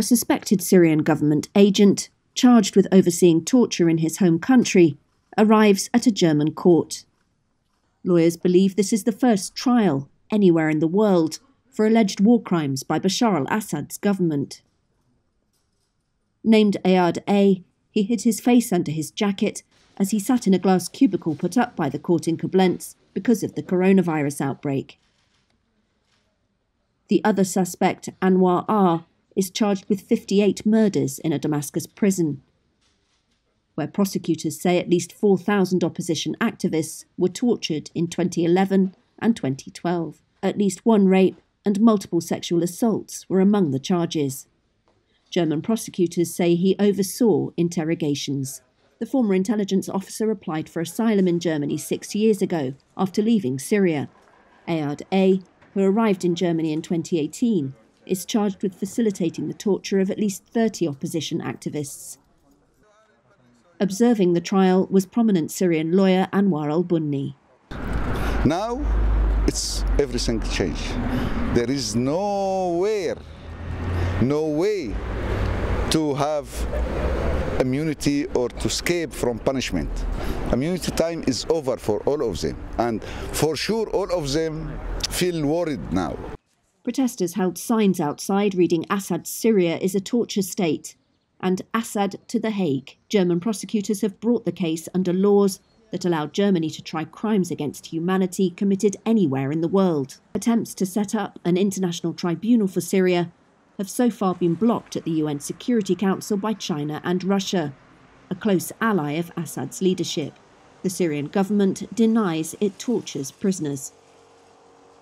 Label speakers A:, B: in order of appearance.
A: a suspected Syrian government agent, charged with overseeing torture in his home country, arrives at a German court. Lawyers believe this is the first trial anywhere in the world for alleged war crimes by Bashar al Assad's government. Named Ayad A, he hid his face under his jacket as he sat in a glass cubicle put up by the court in Koblenz because of the coronavirus outbreak. The other suspect, Anwar R., is charged with 58 murders in a Damascus prison, where prosecutors say at least 4,000 opposition activists were tortured in 2011 and 2012. At least one rape and multiple sexual assaults were among the charges. German prosecutors say he oversaw interrogations. The former intelligence officer applied for asylum in Germany six years ago after leaving Syria. Ayad A, who arrived in Germany in 2018, is charged with facilitating the torture of at least 30 opposition activists. Observing the trial was prominent Syrian lawyer Anwar al Bunni.
B: Now it's everything changed. There is nowhere, no way to have immunity or to escape from punishment. Immunity time is over for all of them, and for sure, all of them feel worried now.
A: Protesters held signs outside reading Assad Syria is a torture state and Assad to The Hague. German prosecutors have brought the case under laws that allow Germany to try crimes against humanity committed anywhere in the world. Attempts to set up an international tribunal for Syria have so far been blocked at the UN Security Council by China and Russia, a close ally of Assad's leadership. The Syrian government denies it tortures prisoners.